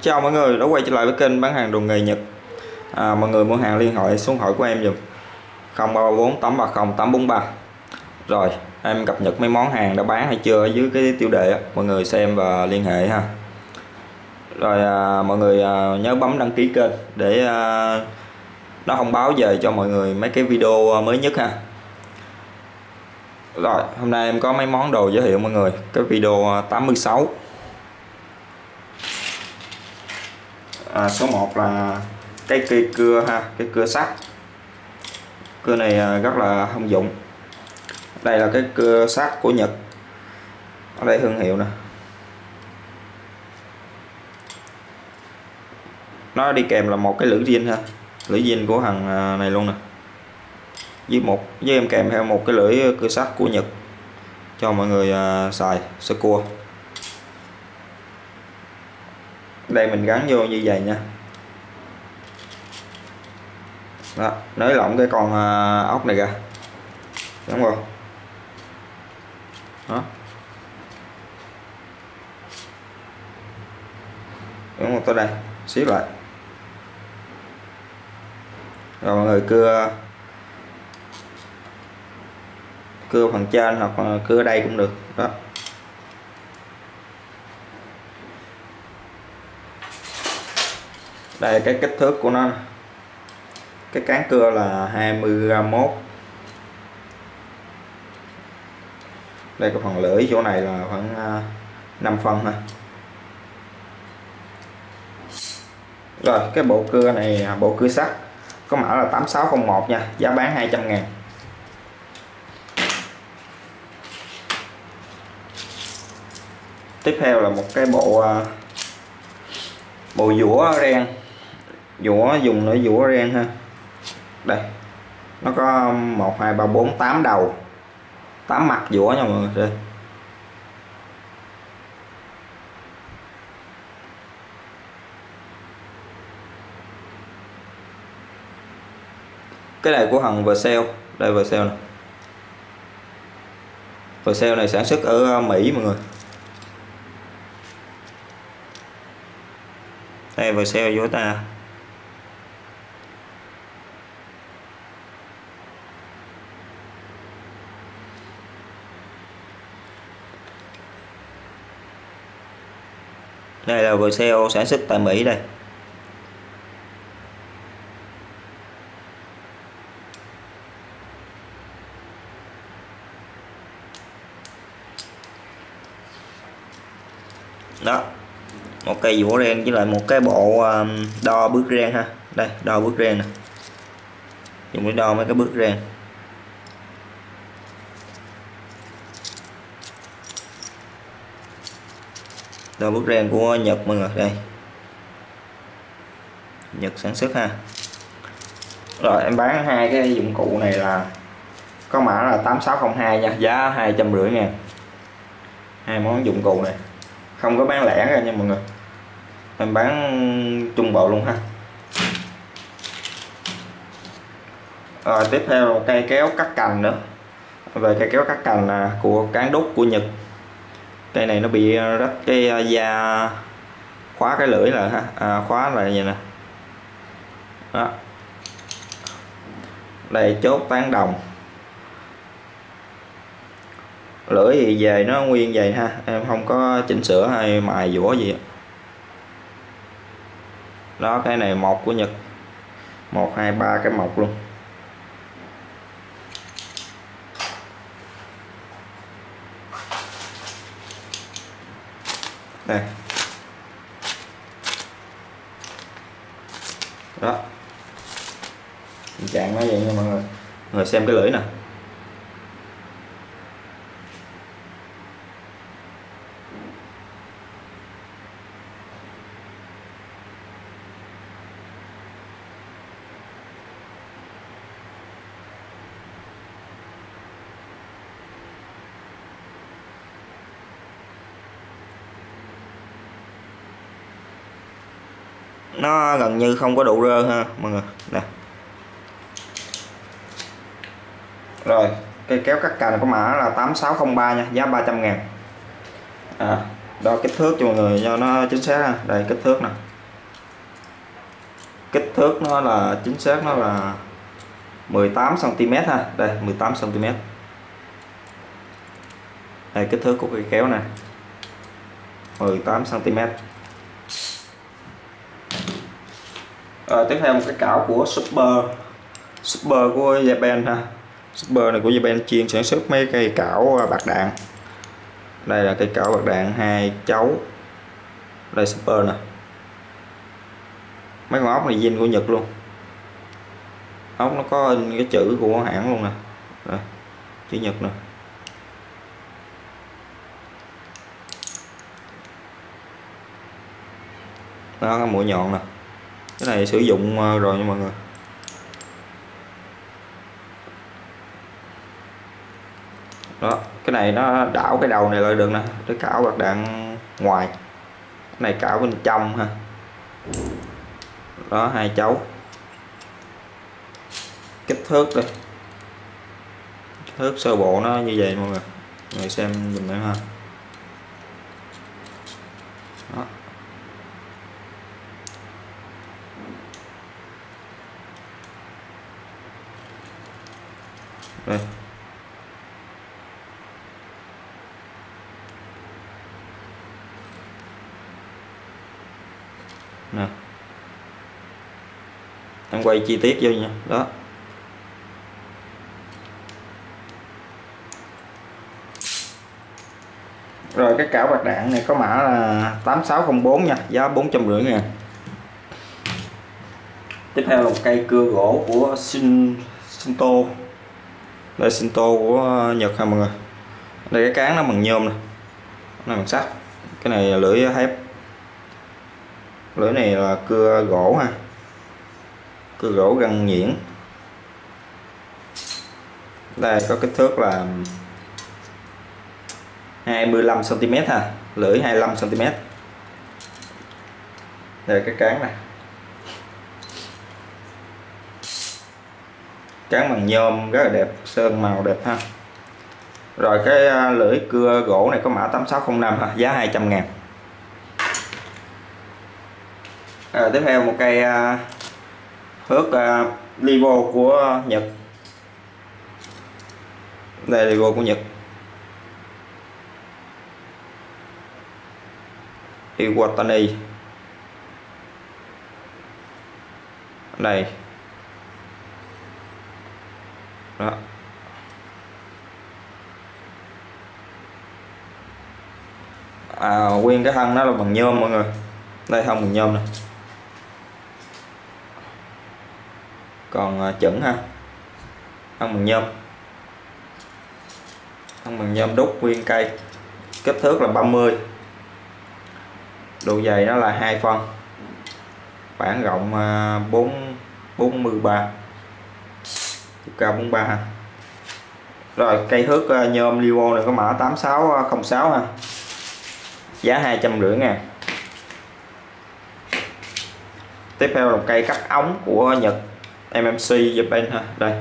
Chào mọi người đã quay trở lại với kênh bán hàng đồ nghề Nhật. À, Mọi người mua hàng liên hệ số điện thoại của em dùm 0334 830 843 Rồi em cập nhật mấy món hàng đã bán hay chưa ở dưới cái tiêu đề đó. Mọi người xem và liên hệ ha. Rồi à, mọi người à, nhớ bấm đăng ký kênh để à, nó thông báo về cho mọi người mấy cái video à, mới nhất ha. Rồi hôm nay em có mấy món đồ giới thiệu mọi người. Cái video à, 86 à, số 1 là cái cây cưa ha cái cưa sắt. Cưa này à, rất là thông dụng. Đây là cái cưa sắt của Nhật. Ở đây thương hiệu nè. Nó đi kèm là một cái lưỡi zin ha. Lưỡi zin của thằng à, này luôn nè. Với một với em kèm theo một cái lưỡi cưa sắt của Nhật cho mọi người à, xài sơ cua. Đây mình gắn vô như vậy nha. Đó, nới lỏng cái con à, ốc này ra. Đúng không đó. Đúng không tới đây, xíu lại. Rồi mọi người cưa cưa phần trên hoặc cưa đây cũng được đó đây, cái kích thước của nó cái cán cưa là 21 đây, cái phần lưỡi chỗ này là khoảng à, 5 phân thôi. Rồi, cái bộ cưa này à, bộ cưa sắt. Có mã là 8601 nha, giá bán 200 ngàn. Tiếp theo là một cái bộ à, bộ dũa ren dũa dùng để dũa ren ha. Đây, nó có một, hai, ba, bốn, tám đầu. Tám mặt dũa nha mọi người. Đây. Cái này của thằng Vercel. Đây, Vercel này Vercel này sản xuất ở ờ, Mỹ mọi người. Đây, Vercel của ta. Đây là VCO sản xuất tại Mỹ đây. Đó, một cây vỗ ren với lại một cái bộ um, đo bước ren ha. Đây, đo bước ren nè. Dùng để đo mấy cái bước ren. Đo bức rèn của Nhật mọi người, đây. Nhật sản xuất ha. Rồi, em bán hai cái dụng cụ này là, có mã là 8602 nha. Giá hai trăm rưỡi ngàn. Hai món dụng cụ này. Không có bán lẻ ra nha mọi người. Em bán trung bộ luôn ha. Rồi, tiếp theo là cây kéo cắt cành nữa. Về cây kéo cắt cành là của cán đúc của Nhật cây này nó bị ờ, rách cái ờ, da khóa cái lưỡi là ha. À, khóa là vậy nè. Đó. Đây chốt tán đồng. Lưỡi thì về nó nguyên vậy ha. Em không có chỉnh sửa hay mài dũa gì đó cái này một của Nhật. Một hai ba cái mộc luôn. Đây. Đó. Trạng nó vậy nha mọi người. Mọi người xem cái lưỡi nè. Nó gần như không có độ rơ ha mọi người. Nè. Rồi cây kéo cắt cành của mã là 8603 nha giá 300 ngàn. À, đo kích thước cho mọi người cho nó chính xác ha. đây kích thước nè. Kích thước nó là chính xác nó là 18 cm ha. Đây 18 cm đây kích thước của cây kéo nè. 18 cm à, tiếp theo một cái cảo của Super. Super của Japan ha. Super này của Japan chuyên sản xuất mấy cây cảo ờ, bạc đạn. Đây là cây cảo bạc đạn hai cháu. Đây Super nè. Mấy con ốc này zin của Nhật luôn. Ốc nó có cái chữ của hãng luôn nè. Đây, chữ Nhật nè. Đó cái mũi nhọn nè cái này sử dụng ờ, rồi nha mọi người. Đó, cái này nó đảo cái đầu này lại được nè cái cảo bạc đạn ngoài. Cái này cảo bên trong ha. Đó, hai cháu. Kích thước đây kích thước sơ bộ nó như vậy mọi người. Mọi người xem dùm em ha. Đây. Nè. Đang quay chi tiết vô nha. Đó. Rồi cái cảo bạc đạn này có mã là 8604 nha. Giá 450 ngàn. Tiếp theo là một cây cưa gỗ của Shin, Shinto đây Shinto của ờ, Nhật ha mọi người? Đây cái cán nó bằng nhôm này, này bằng sắt. Cái này là lưỡi thép. Lưỡi này là cưa gỗ ha. Cưa gỗ găng nhuyễn. Đây có kích thước là 25 cm ha. Lưỡi 25 cm đây cái cán này cán bằng nhôm rất là đẹp sơn màu đẹp ha. Rồi cái à, lưỡi cưa gỗ này có mã 8605 ha giá 200 ngàn. À, tiếp theo một cây à, uh, hớt à, Livo của Nhật. Đây Livo của Nhật. Iwatani. Đây đó. À, nguyên cái thân nó là bằng nhôm mọi người. Đây thân bằng nhôm này còn à, chuẩn ha. Thân bằng nhôm. Thân bằng nhôm đúc nguyên cây. Kích thước là 30 độ dày nó là hai phân. Bản rộng 4 43 chiều cao 43 ha. Rồi, cây thước ờ, nhôm Livo này có mã 8606 ờ, ha. Giá hai trăm rưỡi ngàn. Tiếp theo là một cây cắt ống của Nhật MMC Japan ha. Đây,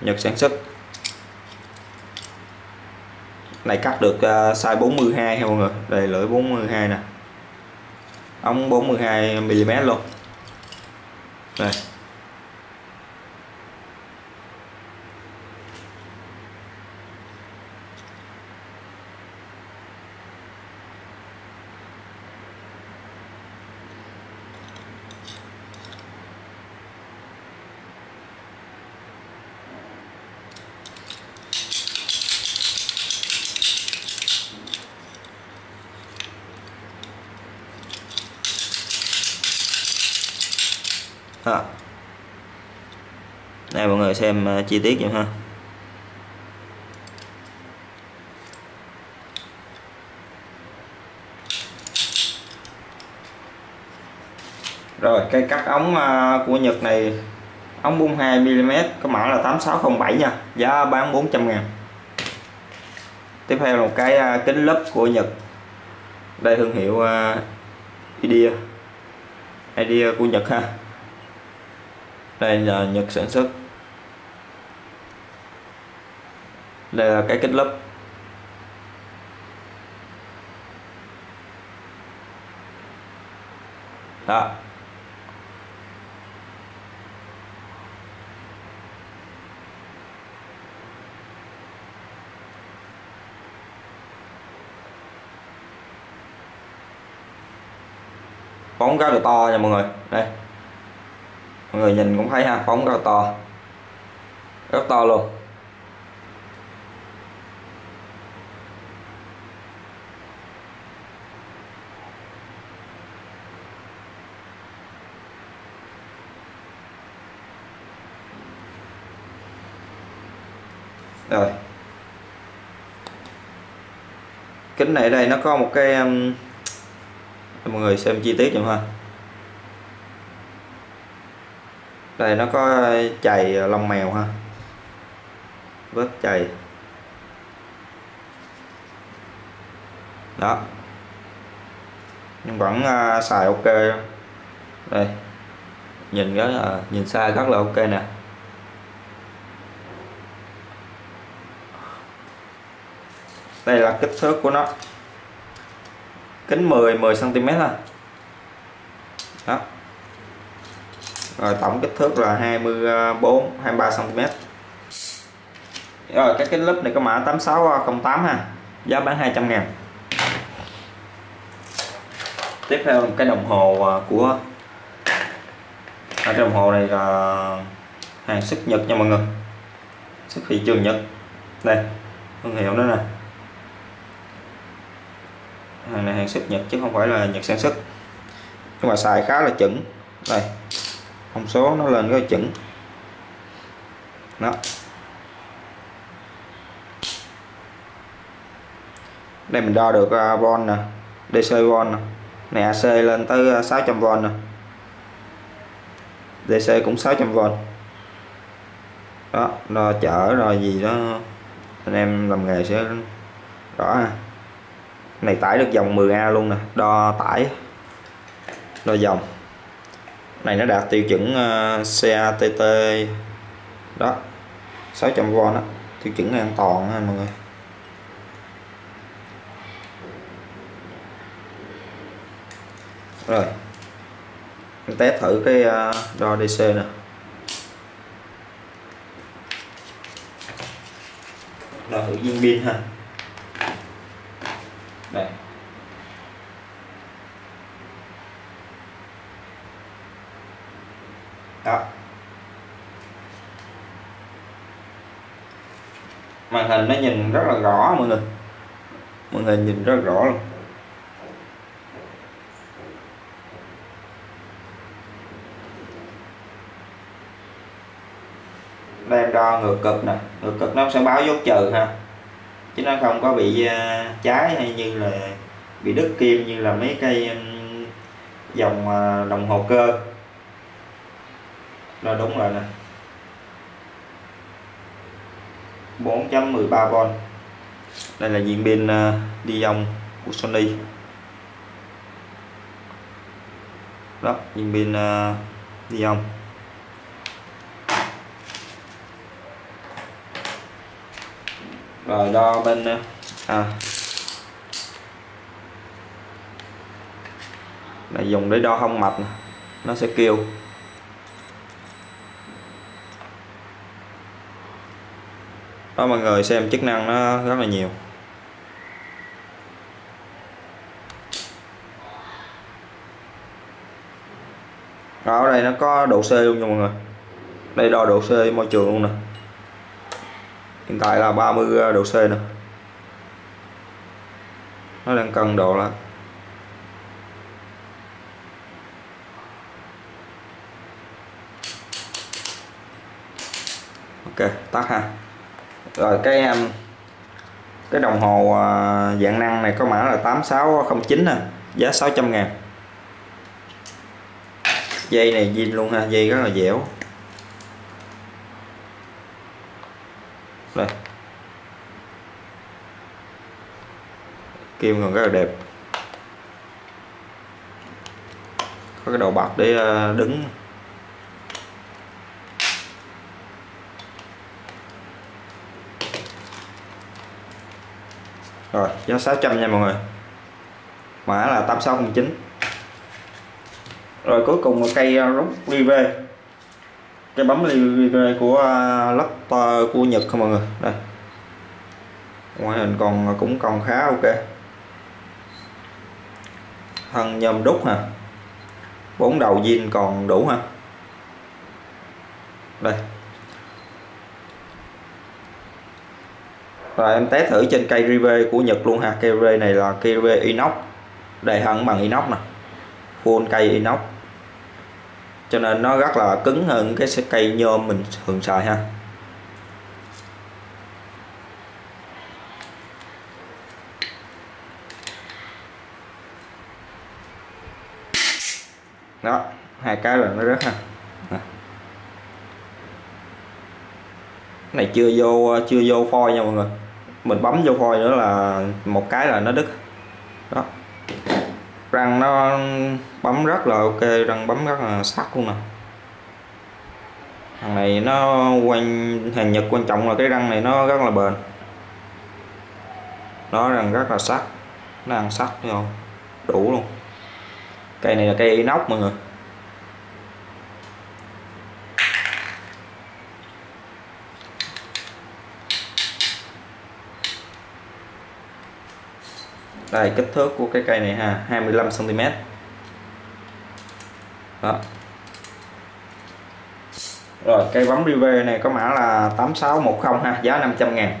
Nhật sản xuất. Này cắt được ờ, size 42 ha mọi người. Đây, lưỡi 42 nè. Ống 42 mm luôn. Đây. Đó. đây mọi người xem ờ, chi tiết giùm ha. Rồi, cây cắt ống ờ, của Nhật này, ống 42mm có mã là 8607 nha. Giá bán 400 ngàn. Tiếp theo là một cái ờ, kính lúp của Nhật. Đây, thương hiệu Idea. Idea của Nhật ha đây là nhật sản xuất. Đây là cái kết lớp đó. Bóng rất được to nha mọi người. Đây mọi người nhìn cũng thấy ha, bóng rất là to. Rất to luôn. Rồi. Kính này ở đây nó có một cái um, cho mọi người xem chi tiết giùm ha. Đây nó có chày lông mèo ha. Vết chày. Đó. Nhưng vẫn uh, xài ok. Đây. Nhìn cái là nhìn xa rất là ok nè. Đây là kích thước của nó. Kính 10 10 cm ha. Đó rồi, tổng kích thước là 24 23 cm rồi, cái kính lúp này có mã 8608 ha. Giá bán 200 ngàn. Tiếp theo cái đồng hồ à, của à, cái đồng hồ này là hàng xuất Nhật nha mọi người. Xuất thị trường Nhật. Đây, thương hiệu đó nè. Hàng này hàng xuất Nhật chứ không phải là Nhật sản xuất. Nhưng mà xài khá là chuẩn. Đây thông số nó lên cái chuẩn. Đó. Đây mình đo được à, volt von nè, DC von nè. Này, AC lên tới à, 600V nè. DC cũng 600V đó, đo chở rồi gì đó. Anh em làm nghề sẽ rõ ha. Này, tải được dòng 10A luôn nè, đo tải, đo dòng này nó đạt tiêu chuẩn ờ, CATT đó 600V đó, tiêu chuẩn an toàn ha mọi người. Rồi mình test thử cái ờ, đo DC nè. Đo thử viên pin ha đây đó nó nhìn rất là rõ, mọi người. Mọi người nhìn rất là rõ luôn. Đây, em đo ngược cực nè. Ngược cực nó sẽ báo dấu trừ ha. Chứ nó không có bị à, cháy hay như là bị đứt kim như là mấy cây dòng à, đồng hồ cơ. Nó đúng rồi nè. 413V đây là viên pin ờ, đi Dion của Sony. Đó, viên pin ờ, đi Dion rồi, đo bên ờ, à. Này dùng để đo hông mạch nó sẽ kêu. Đó, mọi người xem chức năng nó rất là nhiều. Ở đây nó có độ C luôn nha mọi người. Đây, đo độ C môi trường luôn nè. Hiện tại là 30 ờ, độ C nè. Nó đang cân độ là ok, tắt ha rồi cái um, cái đồng hồ ờ, dạng năng này có mã là 8609 nè, giá 600 ngàn. Dây này zin luôn ha, dây rất là dẻo. Đây. Kim còn rất là đẹp. Có cái đầu bạc để ờ, đứng. Rồi, giá 600 nha mọi người. Mã là 8609 rồi cuối cùng là cây à, rút rive cái bấm rive của à, lắp à, của Nhật không mọi người? Đây. Ngoại hình còn cũng còn khá ok. Thân nhôm đúc ha bốn đầu zin còn đủ ha đây. Rồi em test thử trên cây rive của Nhật luôn ha. Cây rive này là cây rive inox. Đầy hẳn bằng inox nè. Full cây inox. Cho nên nó rất là cứng hơn cái cây nhôm mình thường xài ha. Đó, hai cái là nó rớt ha. Này chưa vô chưa vô phôi nha mọi người mình bấm vô phôi nữa là một cái là nó đứt. Đó. Răng nó bấm rất là ok, răng bấm rất là sắc luôn nè. Thằng này nó quan hàng nhật quan trọng là cái răng này nó rất là bền. Nó răng rất là sắc, nó ăn sắc không? Đủ luôn. Cây này là cây inox mọi người. Đây, kích thước của cái cây này ha 25 cm đó. Rồi cây bấm rive này có mã là 8610 ha, giá 500 ngàn.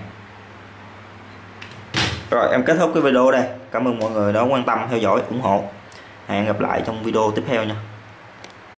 Rồi, em kết thúc cái video đây. Cảm ơn mọi người đã quan tâm, theo dõi, ủng hộ. Hẹn gặp lại trong video tiếp theo nha.